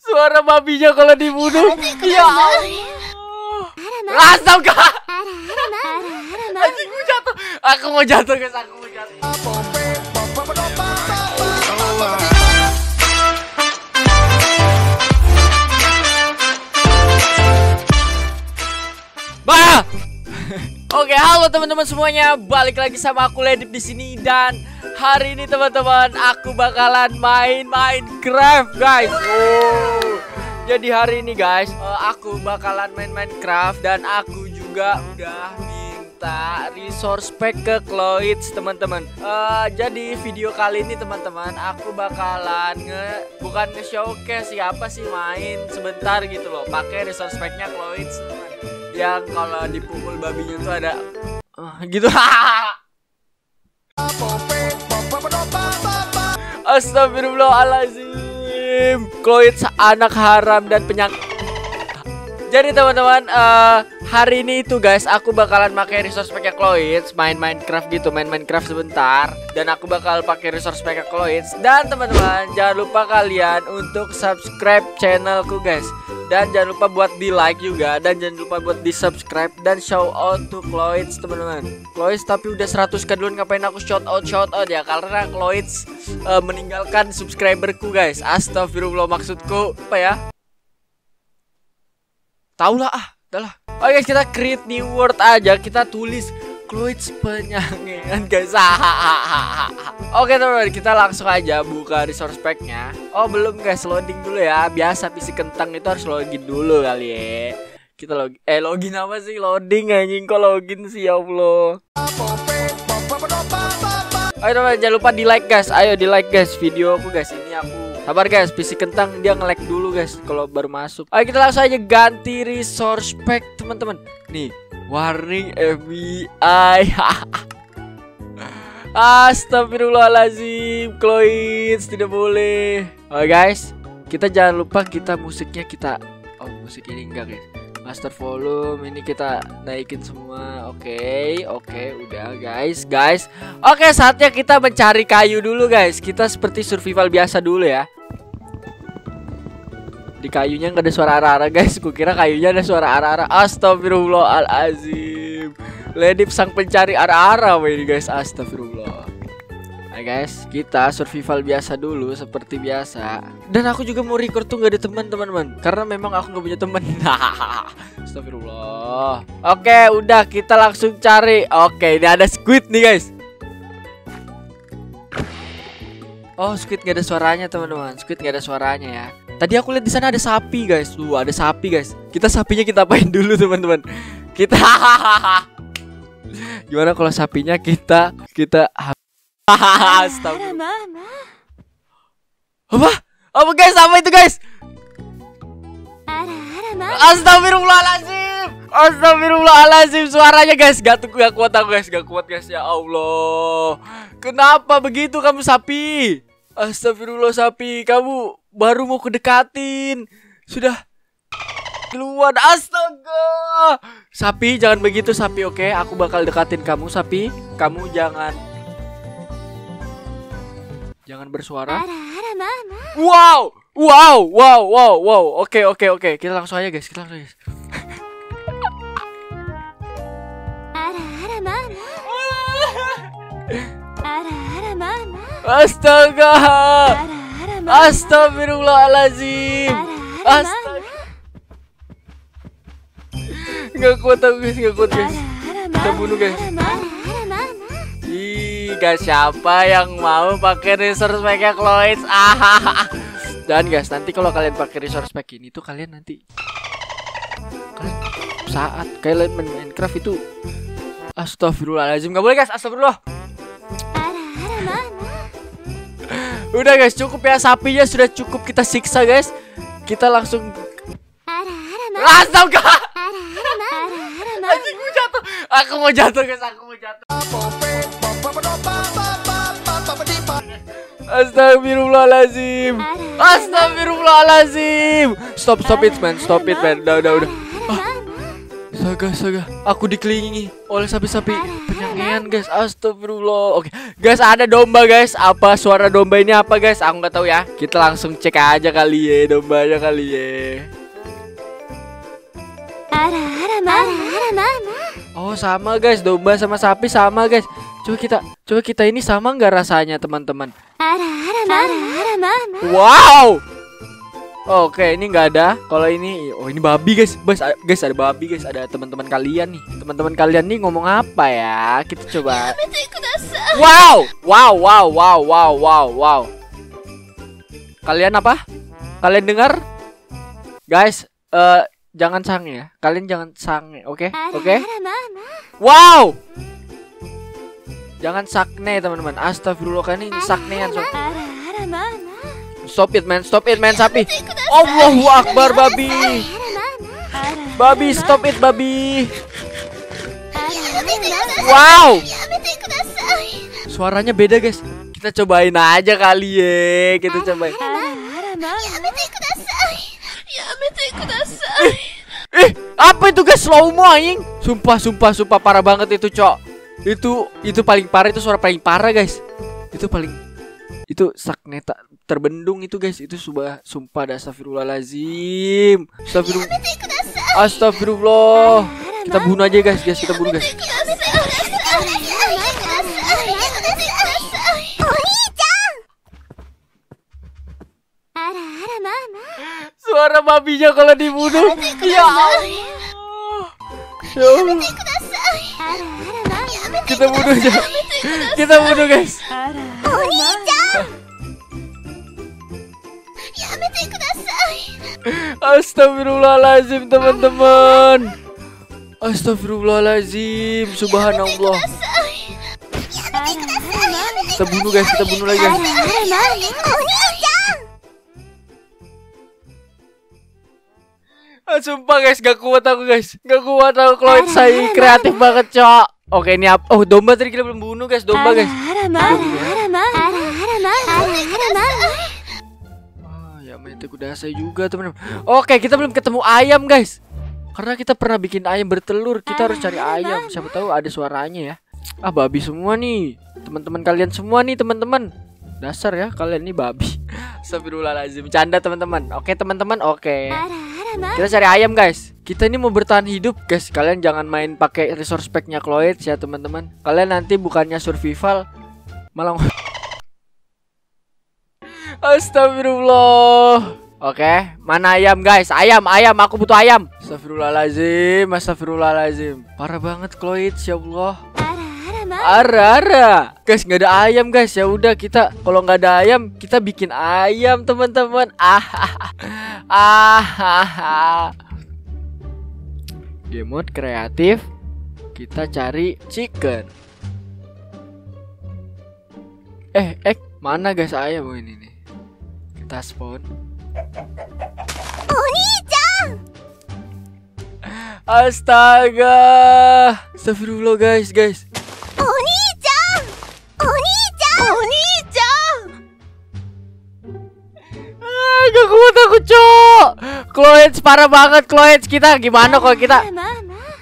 Suara babinya kalau dibunuh. Ya Allah. Astaga. Anjing mau jatuh. Aku mau jatuh guys, aku mau jatuh. Oke, halo teman-teman semuanya. Balik lagi sama aku Ledip di sini dan hari ini teman-teman aku bakalan main Minecraft, guys. Oh. Jadi hari ini guys, eh, aku bakalan main Minecraft dan aku juga udah minta resource pack ke Cloids teman-teman. Eh, jadi video kali ini teman-teman aku bakalan nge bukan nge showcase siapa sih main sebentar gitu loh. Pakai resource packnya Cloids. Yang kalau dipukul babinya tuh ada eh, gitu. Astagfirullahaladzim. Cloids anak haram dan penyakit Jadi teman-teman eh, Hari ini itu guys Aku bakalan pakai resource packnya Cloids Main Minecraft gitu Main Minecraft sebentar Dan aku bakal pakai resource packnya Cloids Dan teman-teman Jangan lupa kalian Untuk subscribe channelku guys dan jangan lupa buat di like juga Dan jangan lupa buat di subscribe Dan shout out to Cloids teman-teman. Cloids tapi udah 100 ke duluan Ngapain aku shout out shout out ya? Karena Cloids eh, meninggalkan subscriberku guys. Astagfirullah maksudku Apa ya? Tahu lah ah Udah lah Oke guys kita create new word aja. Kita tulis Cloids penyanyian guys. Oke teman-teman kita langsung aja buka resource packnya. Oh belum guys. Loading dulu ya. Biasa PC kentang itu harus login dulu kali ya. Kita login Eh login apa sih? Loading anjing. Kok login sih? Ya Allah. Ayo teman jangan lupa di like guys. Ayo di like guys video aku guys. Ini aku. Sabar guys. PC kentang dia nge-lag dulu guys Kalau baru masuk. Ayo kita langsung aja ganti resource pack teman-teman. Nih Warning FBI Astagfirullahaladzim Cloids tidak boleh. Oke guys. Kita jangan lupa kita musiknya kita Oh musik ini enggak guys. Master volume ini kita naikin semua. Oke Oke udah guys Guys. Oke saatnya kita mencari kayu dulu guys. Kita seperti survival biasa dulu ya di kayunya nggak ada suara ara-ara guys. Kukira kayunya ada suara ara-ara Astagfirullahaladzim Ledip sang pencari ara-ara ini guys. Astagfirullah. Nah guys. Kita survival biasa dulu Seperti biasa. Dan aku juga mau record tuh nggak ada teman teman-teman. Karena memang aku nggak punya teman. Astagfirullah. Oke udah. Kita langsung cari. Oke ini ada squid nih guys. Oh squid nggak ada suaranya teman-teman. Squid nggak ada suaranya ya Tadi aku lihat di sana ada sapi guys. Tuh ada sapi guys. Kita sapinya kita apain dulu teman-teman. Kita Gimana kalau sapinya kita kita Astagfirullah. Apa? Apa guys? Apa itu guys? Astagfirullahaladzim Astagfirullahaladzim Suaranya guys Gak, gak kuat aku guys Gak kuat guys Ya Allah Kenapa begitu kamu sapi Astagfirullah sapi Kamu baru mau kedekatin. Sudah keluar. Astaga. Sapi jangan begitu sapi oke? Okay? Aku bakal dekatin kamu sapi. Kamu jangan Jangan bersuara. Wow. Wow Wow Wow Wow. Oke okay, oke okay, oke. Okay. Kita langsung aja guys. Kita langsung aja guys. Astaga Astagfirullahaladzim. Astaga Gak kuat aku guys Gak kuat guys. Kita bunuh guys. Ih guys siapa yang mau pakai resource packnya Cloids ah Dan guys nanti kalau kalian pakai resource pack ini tuh kalian nanti Kalian saat kalian main Minecraft itu Astagfirullahaladzim. Gak boleh guys. Astagfirullah Udah guys cukup ya. Sapinya sudah cukup kita siksa guys. Kita langsung Astaga Anjing gue jatuh. Aku mau jatuh guys. Aku mau jatuh. Astagfirullahaladzim Astagfirullahaladzim Stop stop it man. Stop it man. Udah udah udah. ah. Saga, saga. Aku dikelilingi oleh sapi-sapi penyangian, guys. Astagfirullah. Oke, guys, ada domba, guys. Apa suara domba ini apa, guys? Aku nggak tahu ya. Kita langsung cek aja kali ya dombanya kali ya. Oh, sama, guys. Domba sama sapi sama, guys. Coba kita, coba kita ini sama nggak rasanya, teman-teman? Wow. Oke, ini nggak ada. Kalau ini, oh ini babi guys, guys, guys ada babi guys, ada teman-teman kalian nih. Teman-teman kalian nih ngomong apa ya? Kita coba. Wow, wow, wow, wow, wow, wow, wow. Kalian apa? Kalian dengar? Guys, uh, jangan sange ya. Kalian jangan sange, oke? Okay? Oke? Okay? Wow. Jangan sakne teman-teman. Astagfirullah kan ini saknean. Stop it man, stop it man sapi. Allahu Akbar babi. Babi stop it babi. Wow. Suaranya beda guys. Kita cobain aja kali ya. Kita cobain. Eh, apa itu guys slow mo aing? Sumpah, sumpah, sumpah parah banget itu, Cok. Itu itu paling parah itu suara paling parah, guys. Itu paling itu sakneta terbendung itu guys. Itu sumpah sumpah dah astagfirullahalazim. Astagfirullah astagfirullah. Kita bunuh aja guys. Guys kita bunuh guys. Suara babinya kalau dibunuh. Ya ya Allah. Kita bunuh aja kita bunuh guys Astagfirullahalazim teman-teman Astagfirullahalazim Subhanallah Kita bunuh guys Kita bunuh lagi guys ah, Sumpah guys Gak kuat aku guys Gak kuat aku Kalau saya kreatif banget cok Oke ini apa Oh domba tadi kita belum bunuh guys Domba guys itu kuda saya juga teman-teman. Oke, kita belum ketemu ayam, guys. Karena kita pernah bikin ayam bertelur, kita harus cari ayam. Siapa tahu ada suaranya ya. Ah, babi semua nih. Teman-teman kalian semua nih, teman-teman. Dasar ya, kalian nih babi. Astagfirullahaladzim. Canda, teman-teman. Oke, teman-teman. Oke. Kita cari ayam, guys. Kita ini mau bertahan hidup, guys. Kalian jangan main pakai resource packnya Chloe ya, teman-teman. Kalian nanti bukannya survival malah Astagfirullah. Oke, mana ayam guys? Ayam, ayam, aku butuh ayam. Astagfirullahalazim, astagfirullahalazim. Parah banget Chloe, ya Allah. Ara, ara. Guys, nggak ada ayam guys. Ya udah kita kalau nggak ada ayam, kita bikin ayam teman-teman. Ah, ah, ah, Game mode kreatif. Kita cari chicken. Eh, eh, mana guys ayam ini nih? Spawn Oni-chan Astaga! Astagfirullah guys guys. Oni-chan Oni-chan Oni-chan ah, Gak kuat aku cok. Parah banget Chloe Kita gimana kalau kita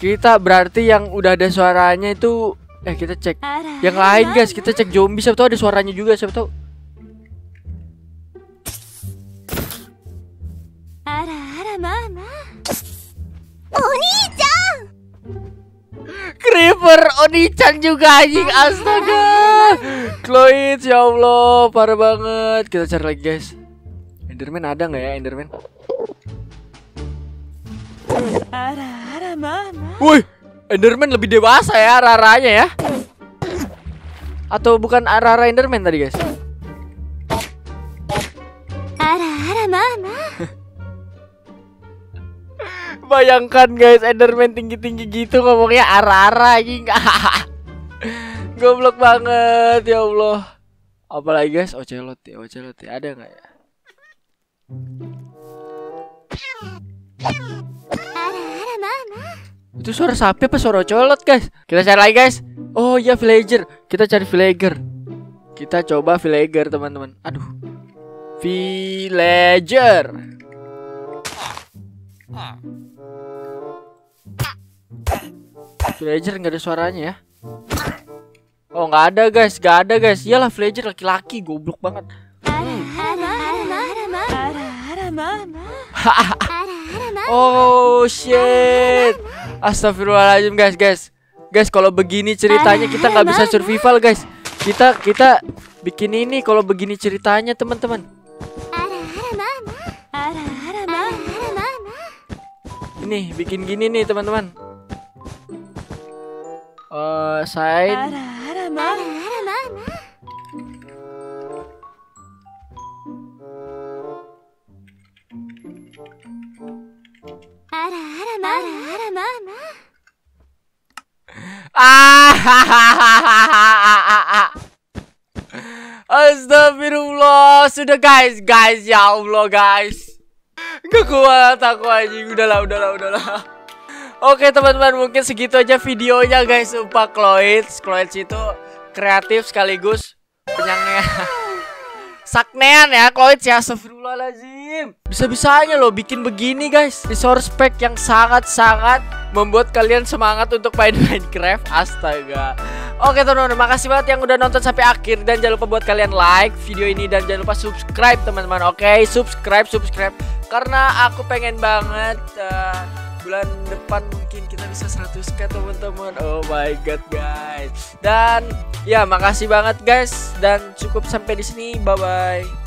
Kita berarti yang udah ada suaranya itu Eh kita cek. Yang lain guys Kita cek zombie. Siapa tau ada suaranya juga Siapa tau Oni-chan Creeper Oni-chan juga anjing. Astaga. Chloe ya Allah Parah banget. Kita cari lagi guys. Enderman ada nggak ya Enderman? Woi Enderman lebih dewasa ya Raranya ya. Atau bukan Rara Enderman tadi guys Bayangkan guys Enderman tinggi-tinggi gitu ngomongnya ara-ara anjing. Goblok banget ya Allah. Apalagi guys Ocelot ya Ocelot ya ada nggak ya? Itu suara sapi apa suara ocelot guys? Kita cari lagi guys. Oh iya villager. Kita cari villager. Kita coba villager teman-teman. Aduh. Villager. Villager nggak ada suaranya ya. Oh nggak ada guys, nggak ada guys. Iyalah villager laki-laki goblok banget. oh shit. Astagfirullahaladzim guys guys. Guys kalau begini ceritanya kita nggak bisa survival guys. Kita kita bikin ini kalau begini ceritanya teman-teman. Ini bikin gini nih teman-teman. Uh, sign. Astagfirullah. Sudah guys. Guys ya Allah guys. Gak kuat aku aja Udahlah udahlah udahlah Oke teman-teman mungkin segitu aja videonya guys. Sumpah Cloids Cloids itu kreatif sekaligus Penyangnya. Saknean ya Cloids ya. Astagfirullahaladzim. Bisa-bisanya loh bikin begini guys. Resource pack yang sangat-sangat Membuat kalian semangat untuk main Minecraft. Astaga. Oke teman-teman, makasih banget yang udah nonton sampai akhir. Dan jangan lupa buat kalian like video ini. Dan jangan lupa subscribe teman-teman. Oke, subscribe, subscribe. Karena aku pengen banget uh, bulan depan mungkin kita bisa 100k teman-teman. Oh my god guys. Dan ya makasih banget guys dan cukup sampai di sini. Bye bye.